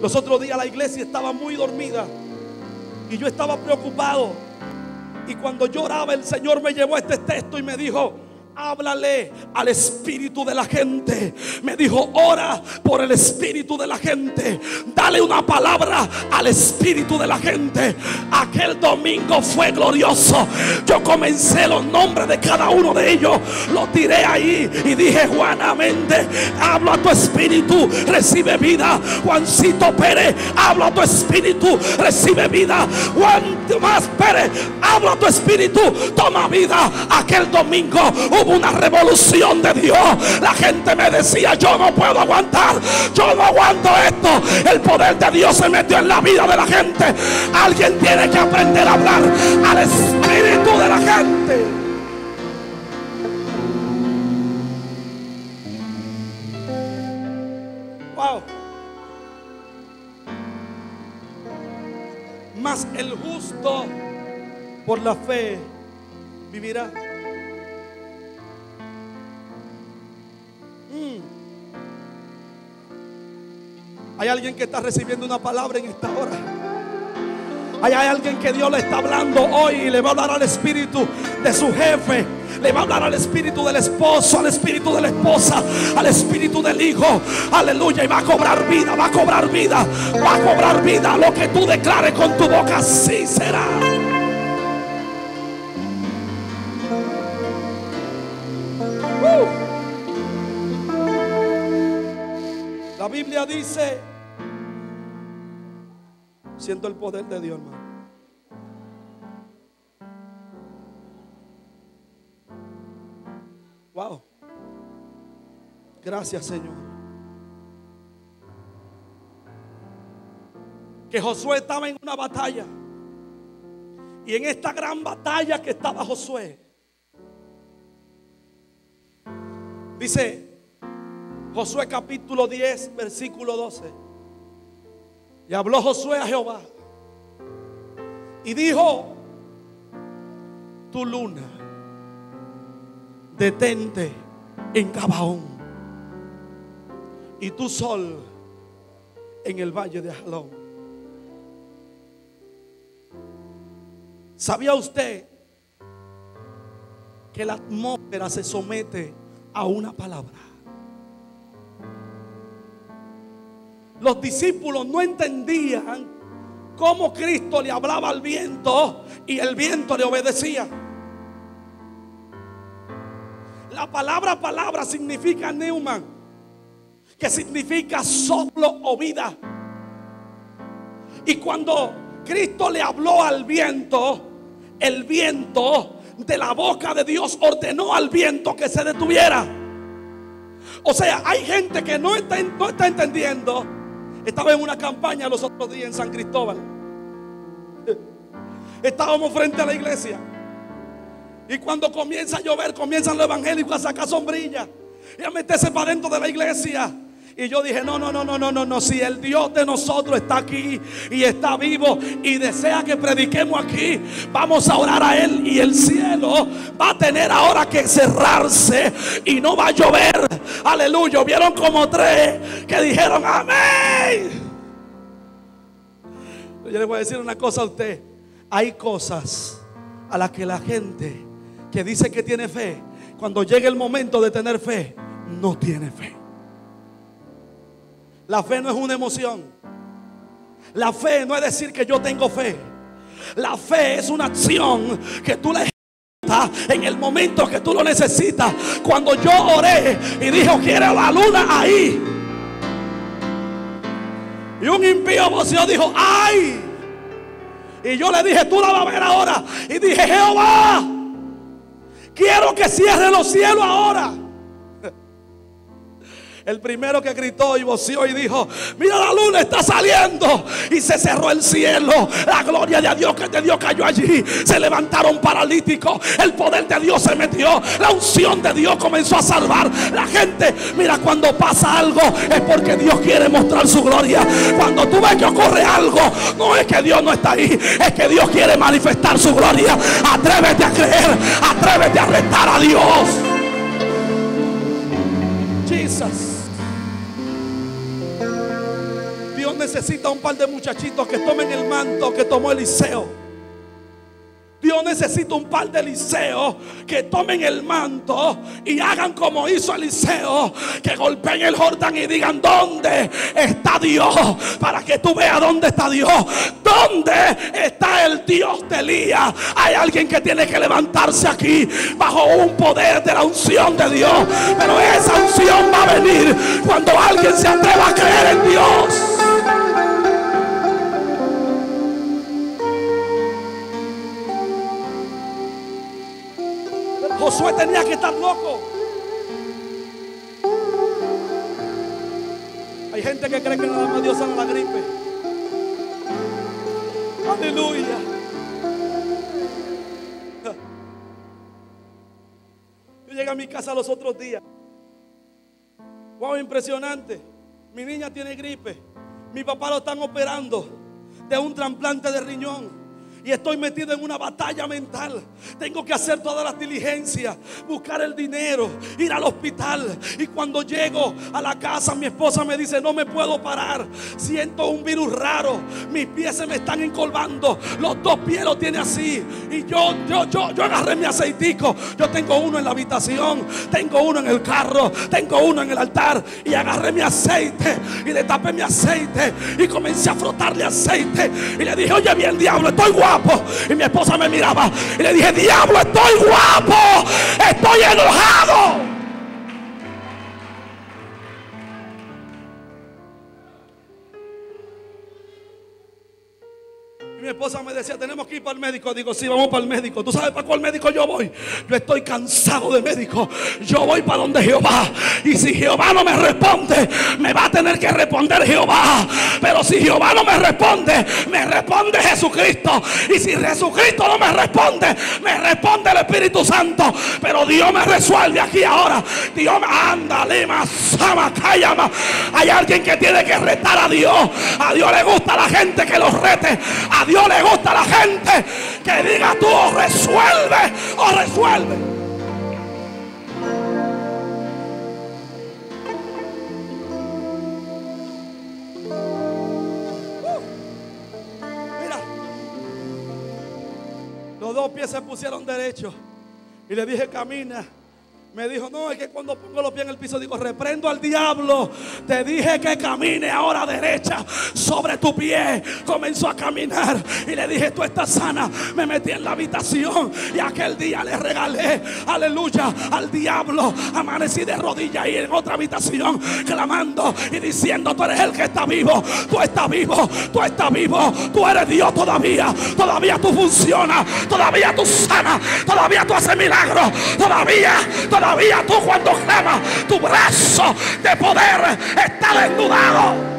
Los otros días la iglesia estaba muy dormida y yo estaba preocupado. Y cuando lloraba el Señor me llevó este texto y me dijo, Háblale al espíritu de la gente. Me dijo, ora por el espíritu de la gente. Dale una palabra al espíritu de la gente. Aquel domingo fue glorioso. Yo comencé los nombres de cada uno de ellos. Los tiré ahí y dije, Juana Méndez, hablo a tu espíritu, recibe vida. Juancito Pérez, hablo a tu espíritu, recibe vida. Juan Tomás Pérez, hablo a tu espíritu, toma vida. Aquel domingo hubo una revolución de Dios. La gente me decía, yo no puedo aguantar, yo no aguanto esto. El poder de Dios se metió en la vida de la gente. Alguien tiene que aprender a hablar al espíritu de la gente. Wow. Mas el justo por la fe vivirá. Hay alguien que está recibiendo una palabra en esta hora. Hay, alguien que Dios le está hablando hoy y le va a hablar al espíritu de su jefe. Le va a hablar al espíritu del esposo, al espíritu de la esposa, al espíritu del hijo. Aleluya. Y va a cobrar vida, va a cobrar vida, va a cobrar vida. Lo que tú declares con tu boca, así será. Uh. La Biblia dice, siento el poder de Dios, hermano. Wow. Gracias, Señor. Que Josué estaba en una batalla. Y en esta gran batalla que estaba Josué, dice Josué capítulo 10, versículo 12. Y habló Josué a Jehová. Y dijo, tu luna, detente en Gabaón. Y tu sol en el valle de Jalón. ¿Sabía usted que la atmósfera se somete a una palabra? Los discípulos no entendían cómo Cristo le hablaba al viento y el viento le obedecía. La palabra palabra significa neuman, que significa soplo o vida. Y cuando Cristo le habló al viento, el viento de la boca de Dios ordenó al viento que se detuviera. O sea, hay gente que no está, no está entendiendo. Estaba en una campaña los otros días en San Cristóbal. Estábamos frente a la iglesia. Y cuando comienza a llover, comienzan los evangélicos a sacar sombrilla y a meterse para dentro de la iglesia. Y yo dije, no, no, no, no, no, no, no. Si el Dios de nosotros está aquí y está vivo y desea que prediquemos aquí, vamos a orar a Él y el cielo va a tener ahora que cerrarse y no va a llover. Aleluya. Vieron como tres que dijeron, amén. Yo le voy a decir una cosa a usted. Hay cosas a las que la gente que dice que tiene fe, cuando llegue el momento de tener fe, no tiene fe. La fe no es una emoción. La fe no es decir que yo tengo fe. La fe es una acción que tú le en el momento que tú lo necesitas. Cuando yo oré y dijo, quiero la luna ahí. Y un impío voció dijo, ay. Y yo le dije, tú la vas a ver ahora. Y dije, Jehová, quiero que cierre los cielos ahora. El primero que gritó y voció y dijo, mira la luna está saliendo. Y se cerró el cielo. La gloria de Dios que de Dios cayó allí. Se levantaron paralíticos. El poder de Dios se metió. La unción de Dios comenzó a salvar. La gente, mira, cuando pasa algo es porque Dios quiere mostrar su gloria. Cuando tú ves que ocurre algo, no es que Dios no está ahí. Es que Dios quiere manifestar su gloria. Atrévete a creer. Atrévete a retar a Dios. Dios necesita un par de muchachitos que tomen el manto que tomó Eliseo. Dios necesita un par de Eliseo que tomen el manto y hagan como hizo Eliseo, que golpeen el Jordán y digan, ¿dónde está Dios? Para que tú veas dónde está Dios. ¿Dónde está el Dios de Elías? Hay alguien que tiene que levantarse aquí bajo un poder de la unción de Dios. Pero esa unción va a venir cuando alguien se atreva a creer en Dios. Josué tenía que estar loco. Hay gente que cree que nada más Dios sana la gripe. Aleluya. Yo llegué a mi casa los otros días. Wow, impresionante. Mi niña tiene gripe. Mi papá lo están operando de un trasplante de riñón y estoy metido en una batalla mental. Tengo que hacer todas las diligencias, buscar el dinero, ir al hospital. Y cuando llego a la casa, mi esposa me dice, no me puedo parar. Siento un virus raro. Mis pies se me están encolvando. Los dos pies los tiene así. Y yo, yo, yo, yo agarré mi aceitico. Yo tengo uno en la habitación, tengo uno en el carro, tengo uno en el altar. Y agarré mi aceite y le tapé mi aceite. Y comencé a frotarle aceite. Y le dije, oye bien, diablo, estoy guapo. Y mi esposa me miraba y le dije, diablo, estoy guapo, estoy enojado. Esposa me decía, tenemos que ir para el médico. Digo, sí, vamos para el médico. ¿Tú sabes para cuál médico yo voy? Yo estoy cansado de médico. Yo voy para donde Jehová. Y si Jehová no me responde, me va a tener que responder Jehová. Pero si Jehová no me responde, me responde Jesucristo. Y si Jesucristo no me responde, me responde el Espíritu Santo. Pero Dios me resuelve aquí ahora. Dios me anda, lima, sama, cállama. Hay alguien que tiene que retar a Dios. A Dios le gusta la gente que los rete. A Dios le gusta a la gente que diga tú o resuelve o resuelve. Mira, los dos pies se pusieron derechos y le dije camina. Me dijo, no, es que cuando pongo los pies en el piso digo, reprendo al diablo. Te dije que camine ahora derecha sobre tu pie. Comenzó a caminar y le dije, tú estás sana. Me metí en la habitación y aquel día le regalé, aleluya, al diablo. Amanecí de rodillas y en otra habitación clamando y diciendo, tú eres el que está vivo. Tú estás vivo, tú estás vivo. Tú eres Dios todavía. Todavía tú funcionas. Todavía tú sanas. Todavía tú haces milagros. Todavía, todavía Todavía tú cuando clamas, tu brazo de poder está desnudado.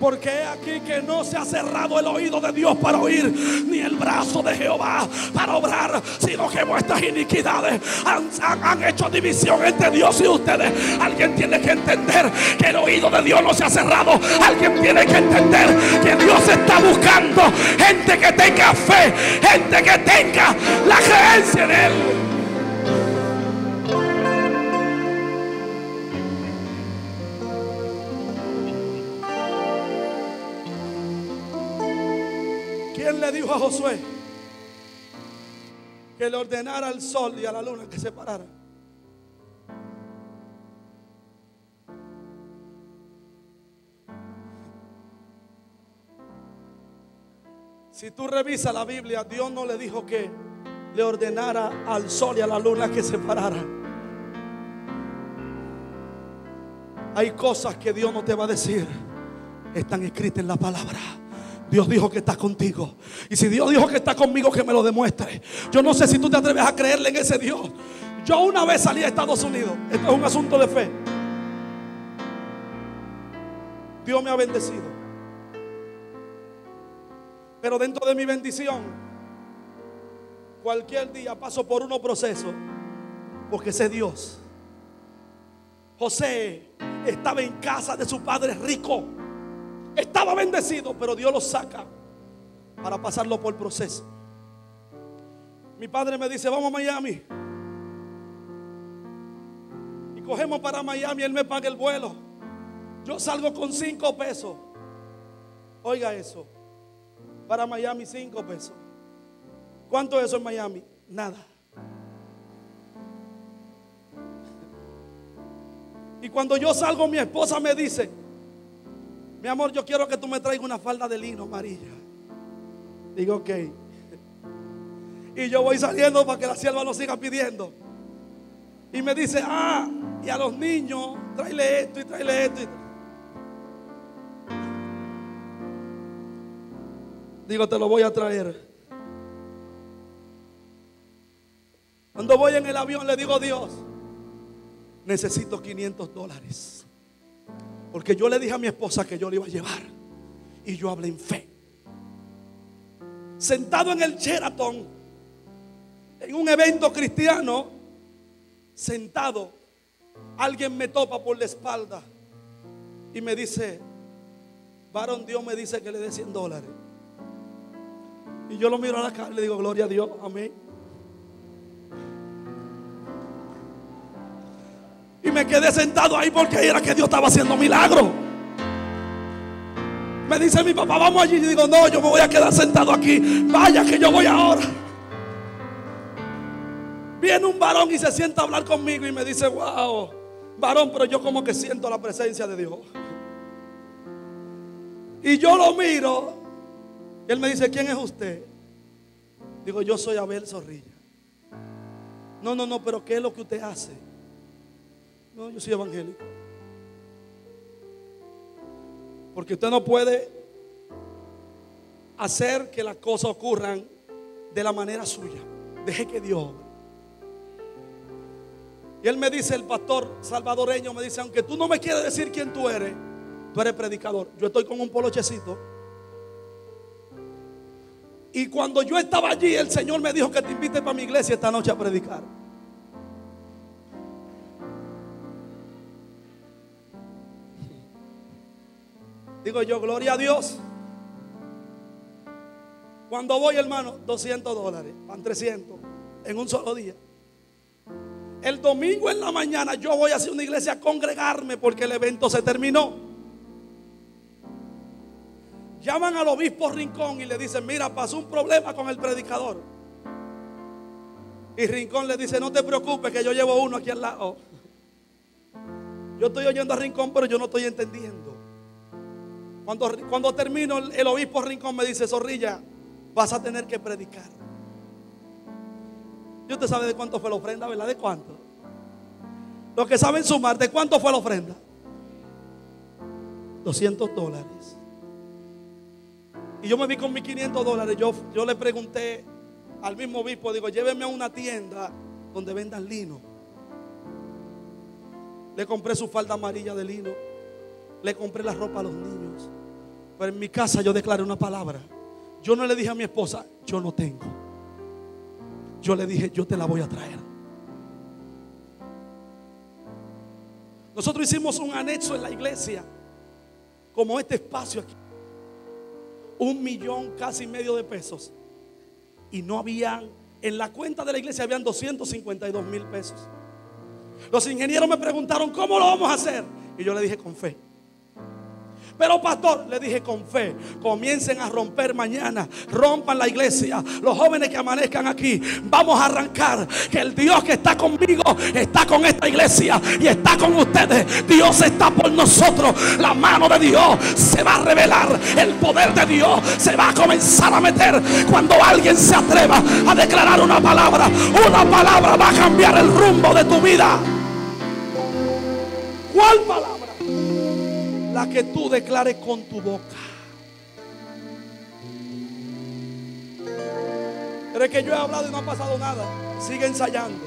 Porque aquí que no se ha cerrado el oído de Dios para oír, ni el brazo de Jehová para obrar, sino que vuestras iniquidades han, hecho división entre Dios y ustedes. Alguien tiene que entender que el oído de Dios no se ha cerrado. Alguien tiene que entender que Dios está buscando gente que tenga fe, gente que tenga la creencia en Él. Le dijo a Josué que le ordenara al sol y a la luna que se pararan. Si tú revisas la Biblia, Dios no le dijo que le ordenara al sol y a la luna que se pararan. Hay cosas que Dios no te va a decir. Están escritas en la palabra. Dios dijo que está contigo. Y si Dios dijo que está conmigo, que me lo demuestre. Yo no sé si tú te atreves a creerle en ese Dios. Yo una vez salí a Estados Unidos. Esto es un asunto de fe. Dios me ha bendecido. Pero dentro de mi bendición, cualquier día paso por unos procesos. Porque sé Dios. José estaba en casa de su padre rico. Estaba bendecido, pero Dios lo saca para pasarlo por proceso. Mi padre me dice, vamos a Miami. Y cogemos para Miami, él me paga el vuelo. Yo salgo con cinco pesos. Oiga eso. Para Miami, cinco pesos. ¿Cuánto es eso en Miami? Nada. Y cuando yo salgo, mi esposa me dice, mi amor, yo quiero que tú me traigas una falda de lino amarilla. Digo, ok. Y yo voy saliendo para que la sierva lo siga pidiendo. Y me dice, ah, y a los niños, tráele esto y tráele esto. Digo, te lo voy a traer. Cuando voy en el avión le digo, Dios, necesito 500 dólares. Porque yo le dije a mi esposa que yo le iba a llevar. Y yo hablé en fe. Sentado en el Sheraton, en un evento cristiano, sentado, alguien me topa por la espalda y me dice, varón, Dios me dice que le dé 100 dólares. Y yo lo miro a la cara y le digo, gloria a Dios, amén. Me quedé sentado ahí porque era que Dios estaba haciendo milagro. Me dice mi papá, vamos allí. Y digo, no, yo me voy a quedar sentado aquí. Vaya que yo voy ahora. Viene un varón y se sienta a hablar conmigo y me dice, wow, varón, pero yo como que siento la presencia de Dios. Y yo lo miro. Y él me dice, ¿quién es usted? Digo, yo soy Abel Zorrilla. No, no, no, pero ¿qué es lo que usted hace? No, yo soy evangélico. Porque usted no puede hacer que las cosas ocurran de la manera suya. Deje que Dios Y él me dice, el pastor salvadoreño me dice, aunque tú no me quieres decir quién tú eres, tú eres predicador. Yo estoy con un polochecito. Y cuando yo estaba allí, el Señor me dijo que te invite para mi iglesia esta noche a predicar. Digo yo, gloria a Dios. Cuando voy, hermano, 200 dólares, van 300 en un solo día. El domingo en la mañana yo voy a hacer una iglesia a congregarme porque el evento se terminó. Llaman al obispo Rincón y le dicen, mira, pasó un problema con el predicador. Y Rincón le dice, no te preocupes que yo llevo uno aquí al lado. Yo estoy oyendo a Rincón, pero yo no estoy entendiendo. Cuando, cuando termino, el, obispo Rincón me dice, Zorrilla, vas a tener que predicar. Y usted sabe de cuánto fue la ofrenda, ¿verdad? ¿De cuánto? Los que saben sumar, ¿de cuánto fue la ofrenda? 200 dólares. Y yo me vi con mis 500 dólares. Yo, yo le pregunté al mismo obispo, digo, lléveme a una tienda donde vendan lino. Le compré su falda amarilla de lino. Le compré la ropa a los niños. Pero en mi casa yo declaré una palabra. Yo no le dije a mi esposa, yo no tengo. Yo le dije, yo te la voy a traer. Nosotros hicimos un anexo en la iglesia, como este espacio aquí. Un millón casi medio de pesos. Y no habían, en la cuenta de la iglesia habían 252 mil pesos. Los ingenieros me preguntaron, ¿cómo lo vamos a hacer? Y yo le dije, con fe. Pero pastor, le dije con fe, comiencen a romper mañana, rompan la iglesia, los jóvenes que amanezcan aquí, vamos a arrancar, que el Dios que está conmigo está con esta iglesia y está con ustedes. Dios está por nosotros, la mano de Dios se va a revelar, el poder de Dios se va a comenzar a meter cuando alguien se atreva a declarar una palabra. Una palabra va a cambiar el rumbo de tu vida. Que tú declares con tu boca. Pero es que yo he hablado y no ha pasado nada. Sigue ensayando.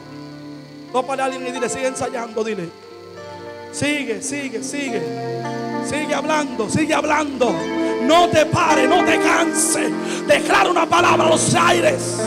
para alguien y dile, sigue ensayando, dile. Sigue, sigue, sigue. Sigue hablando, sigue hablando. No te pare, no te canse. Declara una palabra los aires.